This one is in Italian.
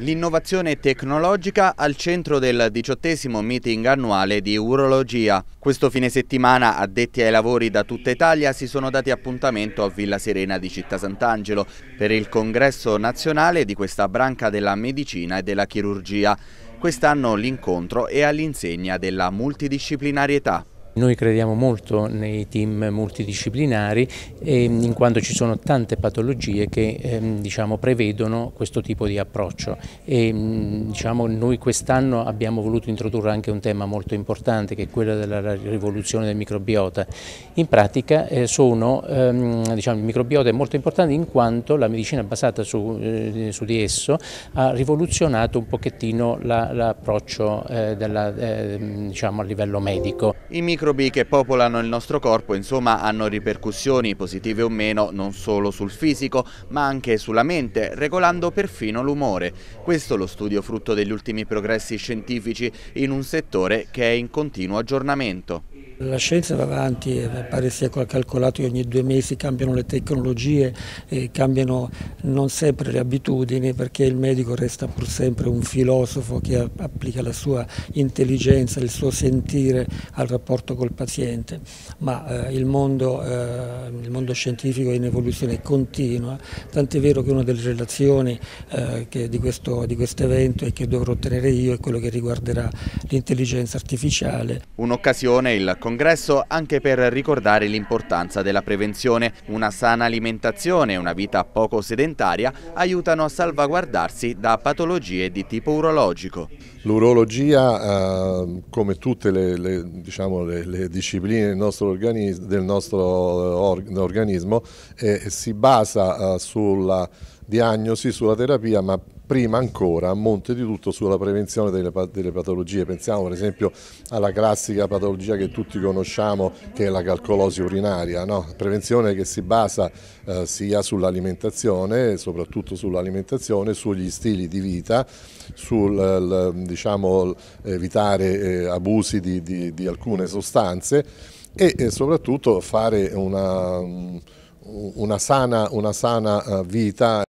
L'innovazione tecnologica al centro del diciottesimo meeting annuale di urologia. Questo fine settimana addetti ai lavori da tutta Italia si sono dati appuntamento a Villa Serena di Città Sant'Angelo per il congresso nazionale di questa branca della medicina e della chirurgia. Quest'anno l'incontro è all'insegna della multidisciplinarietà. Noi crediamo molto nei team multidisciplinari in quanto ci sono tante patologie che ehm, diciamo, prevedono questo tipo di approccio e diciamo, noi quest'anno abbiamo voluto introdurre anche un tema molto importante che è quello della rivoluzione del microbiota. In pratica eh, sono, ehm, diciamo, il microbiota è molto importante in quanto la medicina basata su, eh, su di esso ha rivoluzionato un pochettino l'approccio la, eh, eh, diciamo, a livello medico. Microbi che popolano il nostro corpo insomma hanno ripercussioni positive o meno non solo sul fisico ma anche sulla mente, regolando perfino l'umore. Questo lo studio frutto degli ultimi progressi scientifici in un settore che è in continuo aggiornamento. La scienza va avanti, pare sia calcolato che ogni due mesi cambiano le tecnologie e cambiano non sempre le abitudini perché il medico resta pur sempre un filosofo che applica la sua intelligenza, il suo sentire al rapporto col paziente, ma eh, il, mondo, eh, il, mondo, scientifico è in evoluzione continua, tant'è vero che una delle relazioni eh, di, questo, di questo evento e che dovrò ottenere io è quello che riguarderà l'intelligenza artificiale. Un'occasione il congresso anche per ricordare l'importanza della prevenzione. Una sana alimentazione e una vita poco sedentaria aiutano a salvaguardarsi da patologie di tipo urologico. L'urologia, eh, come tutte le, le, diciamo, le, le discipline del nostro, organismo, del nostro organismo, eh, si basa eh, sulla diagnosi, sulla terapia, ma prima ancora a monte di tutto sulla prevenzione delle, delle, patologie. Pensiamo per esempio alla classica patologia che tutti conosciamo che è la calcolosi urinaria, no? prevenzione che si basa eh, sia sull'alimentazione, soprattutto sull'alimentazione, sugli stili di vita, sul diciamo, evitare eh, abusi di, di, di, alcune sostanze e, e soprattutto fare una, una sana, una sana eh, vita.